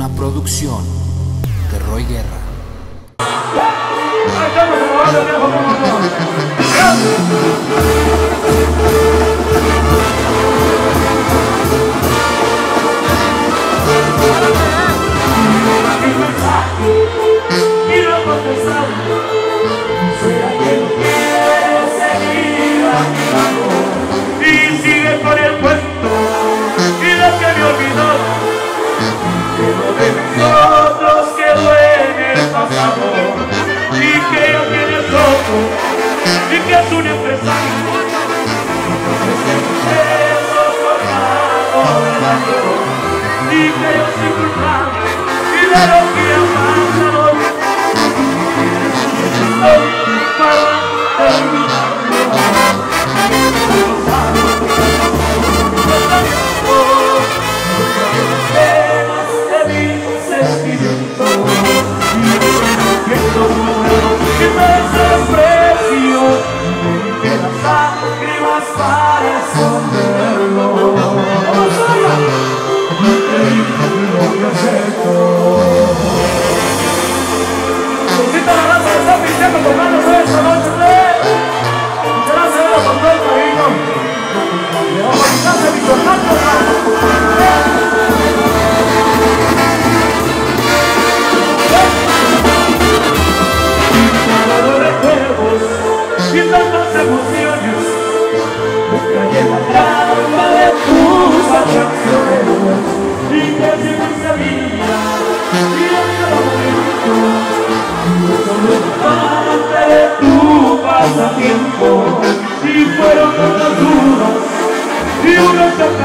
una producción de Roy Guerra. 감사합니다.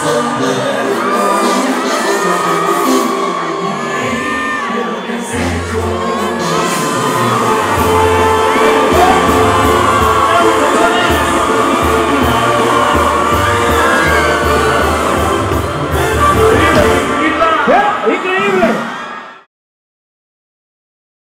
Santo